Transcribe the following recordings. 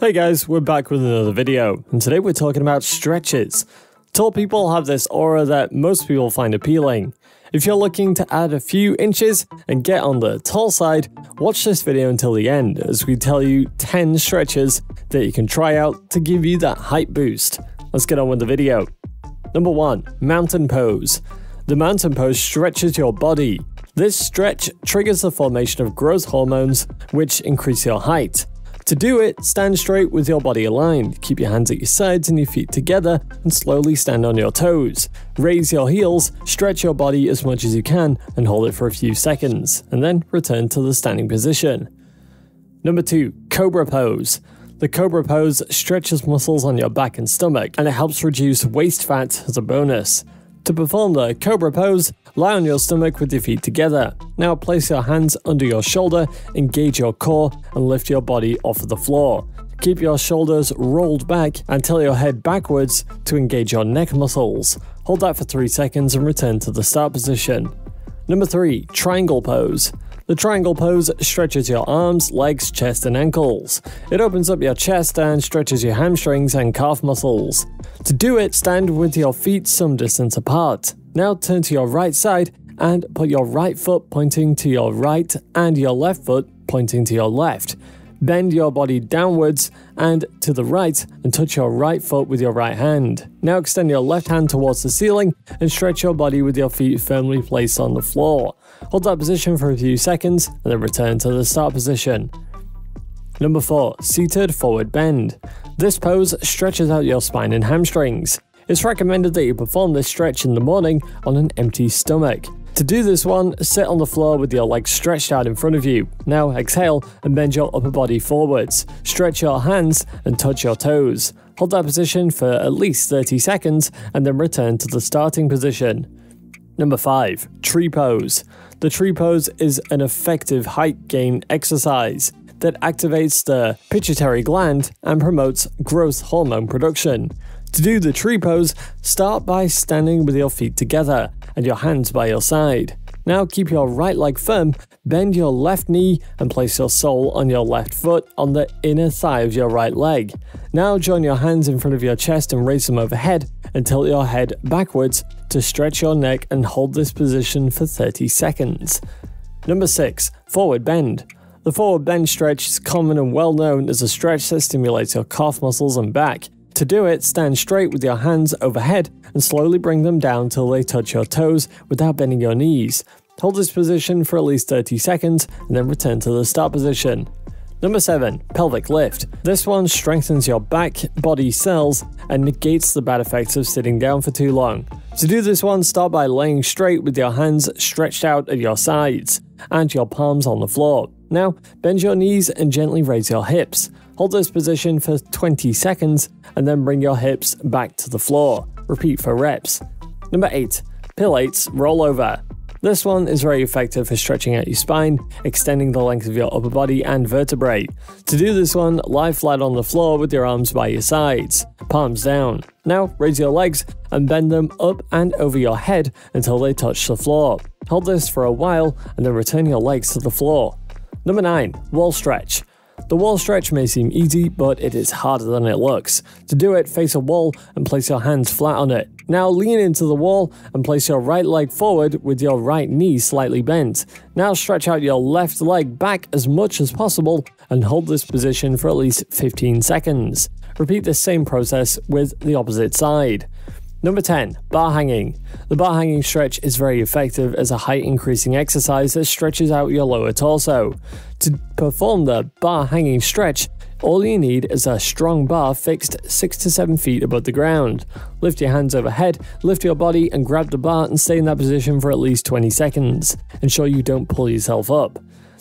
Hey guys, we're back with another video, and today we're talking about stretches. Tall people have this aura that most people find appealing. If you're looking to add a few inches and get on the tall side, watch this video until the end as we tell you 10 stretches that you can try out to give you that height boost. Let's get on with the video. Number 1. Mountain Pose. The mountain pose stretches your body. This stretch triggers the formation of growth hormones, which increase your height. To do it, stand straight with your body aligned, keep your hands at your sides and your feet together, and slowly stand on your toes. Raise your heels, stretch your body as much as you can, and hold it for a few seconds, and then return to the standing position. Number 2. Cobra Pose. The Cobra Pose stretches muscles on your back and stomach, and it helps reduce waist fat as a bonus. To perform the Cobra pose, lie on your stomach with your feet together. Now place your hands under your shoulder, engage your core, and lift your body off of the floor. Keep your shoulders rolled back and tilt your head backwards to engage your neck muscles. Hold that for 3 seconds and return to the start position. Number 3. Triangle Pose. The triangle pose stretches your arms, legs, chest, and ankles. It opens up your chest and stretches your hamstrings and calf muscles. To do it, stand with your feet some distance apart. Now turn to your right side and put your right foot pointing to your right and your left foot pointing to your left. Bend your body downwards and to the right and touch your right foot with your right hand. Now extend your left hand towards the ceiling and stretch your body with your feet firmly placed on the floor. Hold that position for a few seconds and then return to the start position. Number 4. Seated Forward Bend. This pose stretches out your spine and hamstrings. It's recommended that you perform this stretch in the morning on an empty stomach. To do this one, sit on the floor with your legs stretched out in front of you. Now exhale and bend your upper body forwards. Stretch your hands and touch your toes. Hold that position for at least 30 seconds and then return to the starting position. Number 5. Tree Pose. The tree pose is an effective height gain exercise that activates the pituitary gland and promotes growth hormone production. To do the tree pose, start by standing with your feet together and your hands by your side. Now keep your right leg firm, bend your left knee, and place your sole on your left foot on the inner thigh of your right leg. Now join your hands in front of your chest and raise them overhead and tilt your head backwards to stretch your neck and hold this position for 30 seconds. Number 6. Forward Bend. The forward bend stretch is common and well known as a stretch that stimulates your calf muscles and back. To do it, stand straight with your hands overhead and slowly bring them down till they touch your toes without bending your knees. Hold this position for at least 30 seconds and then return to the start position. Number 7. Pelvic Lift. This one strengthens your back body cells and negates the bad effects of sitting down for too long. To do this one, start by laying straight with your hands stretched out at your sides and your palms on the floor. Now, bend your knees and gently raise your hips. Hold this position for 20 seconds and then bring your hips back to the floor. Repeat for reps. Number 8. Pilates Rollover. This one is very effective for stretching out your spine, extending the length of your upper body and vertebrae. To do this one, lie flat on the floor with your arms by your sides, palms down. Now raise your legs and bend them up and over your head until they touch the floor. Hold this for a while and then return your legs to the floor. Number 9. Wall Stretch. The wall stretch may seem easy, but it is harder than it looks. To do it, face a wall and place your hands flat on it. Now lean into the wall and place your right leg forward with your right knee slightly bent. Now stretch out your left leg back as much as possible and hold this position for at least 15 seconds. Repeat the same process with the opposite side. Number 10. Bar hanging. The bar hanging stretch is very effective as a height increasing exercise that stretches out your lower torso. To perform the bar hanging stretch, all you need is a strong bar fixed 6 to 7 feet above the ground. Lift your hands overhead, lift your body, and grab the bar and stay in that position for at least 20 seconds. Ensure you don't pull yourself up.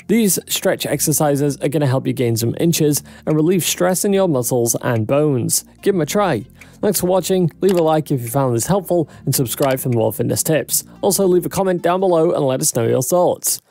These stretch exercises are going to help you gain some inches and relieve stress in your muscles and bones. Give them a try. Thanks for watching, leave a like if you found this helpful, and subscribe for more fitness tips. Also, leave a comment down below and let us know your thoughts.